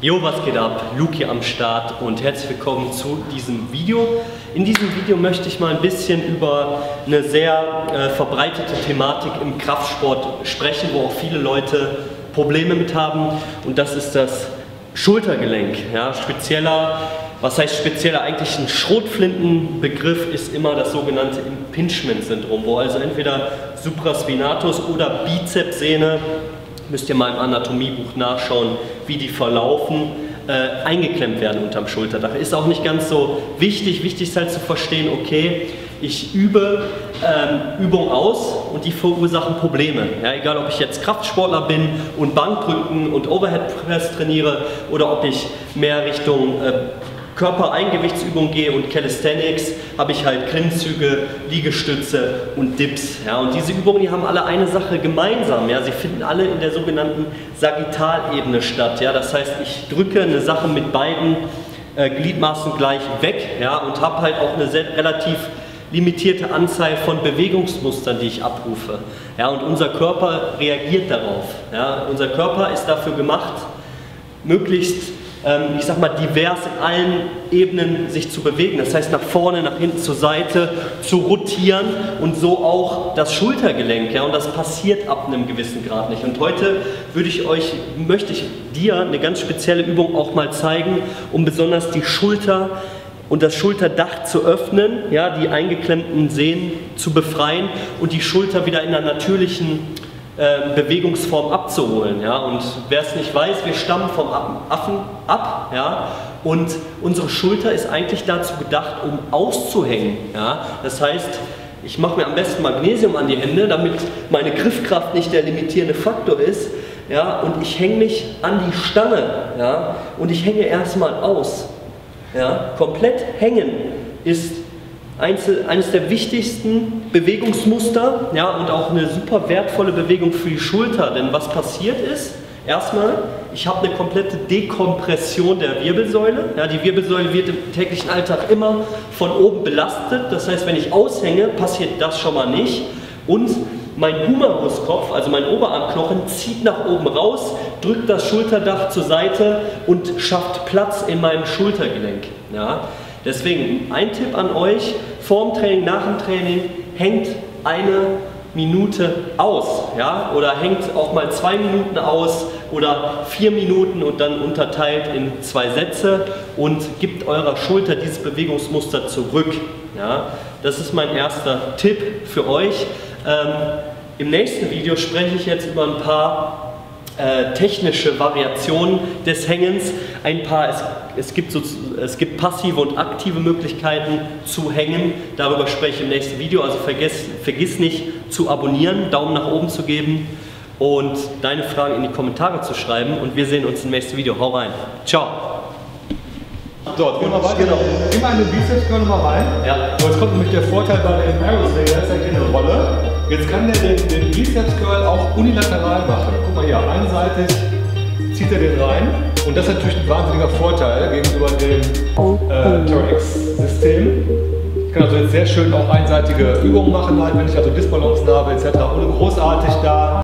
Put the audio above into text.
Jo, was geht ab? Luke hier am Start und herzlich willkommen zu diesem Video. In diesem Video möchte ich mal ein bisschen über eine sehr äh, verbreitete Thematik im Kraftsport sprechen, wo auch viele Leute Probleme mit haben und das ist das Schultergelenk. Ja, spezieller, was heißt spezieller? Eigentlich ein Schrotflintenbegriff ist immer das sogenannte Impingement-Syndrom, wo also entweder Supraspinatus oder Bizepssehne müsst ihr mal im Anatomiebuch nachschauen, wie die verlaufen, äh, eingeklemmt werden unterm Schulterdach. Ist auch nicht ganz so wichtig. Wichtig ist halt zu verstehen, okay, ich übe ähm, Übungen aus und die verursachen Probleme. Ja, egal, ob ich jetzt Kraftsportler bin und Bankdrücken und Overhead Press trainiere oder ob ich mehr Richtung äh, Körpereingewichtsübung gehe und Calisthenics, habe ich halt Klimmzüge, Liegestütze und Dips. Ja, und diese Übungen, die haben alle eine Sache gemeinsam. Ja, sie finden alle in der sogenannten Sagittalebene statt. Ja, das heißt, ich drücke eine Sache mit beiden äh, Gliedmaßen gleich weg ja, und habe halt auch eine sehr, relativ limitierte Anzahl von Bewegungsmustern, die ich abrufe. Ja, und unser Körper reagiert darauf. Ja, unser Körper ist dafür gemacht, möglichst ich sag mal, divers in allen Ebenen sich zu bewegen. Das heißt, nach vorne, nach hinten, zur Seite zu rotieren und so auch das Schultergelenk. Ja, und das passiert ab einem gewissen Grad nicht. Und heute würde ich euch, möchte ich dir eine ganz spezielle Übung auch mal zeigen, um besonders die Schulter und das Schulterdach zu öffnen, ja, die eingeklemmten Sehnen zu befreien und die Schulter wieder in einer natürlichen ähm, Bewegungsform abzuholen. Ja? Und wer es nicht weiß, wir stammen vom Affen ab ja? und unsere Schulter ist eigentlich dazu gedacht, um auszuhängen. Ja? Das heißt, ich mache mir am besten Magnesium an die Hände, damit meine Griffkraft nicht der limitierende Faktor ist. Ja? Und ich hänge mich an die Stange ja? und ich hänge erstmal aus. Ja? Komplett hängen ist eines der wichtigsten Bewegungsmuster ja, und auch eine super wertvolle Bewegung für die Schulter. Denn was passiert ist, erstmal, ich habe eine komplette Dekompression der Wirbelsäule. Ja, die Wirbelsäule wird im täglichen Alltag immer von oben belastet. Das heißt, wenn ich aushänge, passiert das schon mal nicht. Und mein Humeruskopf, also mein Oberarmknochen, zieht nach oben raus, drückt das Schulterdach zur Seite und schafft Platz in meinem Schultergelenk. Ja. Deswegen ein Tipp an euch, vorm Training, nach dem Training, hängt eine Minute aus, ja, oder hängt auch mal zwei Minuten aus oder vier Minuten und dann unterteilt in zwei Sätze und gibt eurer Schulter dieses Bewegungsmuster zurück. Ja. Das ist mein erster Tipp für euch. Ähm, Im nächsten Video spreche ich jetzt über ein paar äh, technische Variationen des Hängens. Ein paar, es, es, gibt so, es gibt passive und aktive Möglichkeiten zu hängen. Darüber spreche ich im nächsten Video. Also vergiss, vergiss nicht zu abonnieren, Daumen nach oben zu geben und deine Fragen in die Kommentare zu schreiben. Und wir sehen uns im nächsten Video. Hau rein. Ciao. Dort, wir weiter. Genau. Immer eine Bizeps Curl mal rein. Ja. So, jetzt kommt nämlich der Vorteil bei dem Aerosol, da ist ja keine Rolle. Jetzt kann der den, den Biceps Curl auch unilateral machen. Guck mal hier, einseitig zieht er den rein. Und das ist natürlich ein wahnsinniger Vorteil gegenüber dem äh, Thorax-System. Ich kann also jetzt sehr schön auch einseitige Übungen machen, halt, wenn ich also Disbalancen habe etc. ohne großartig da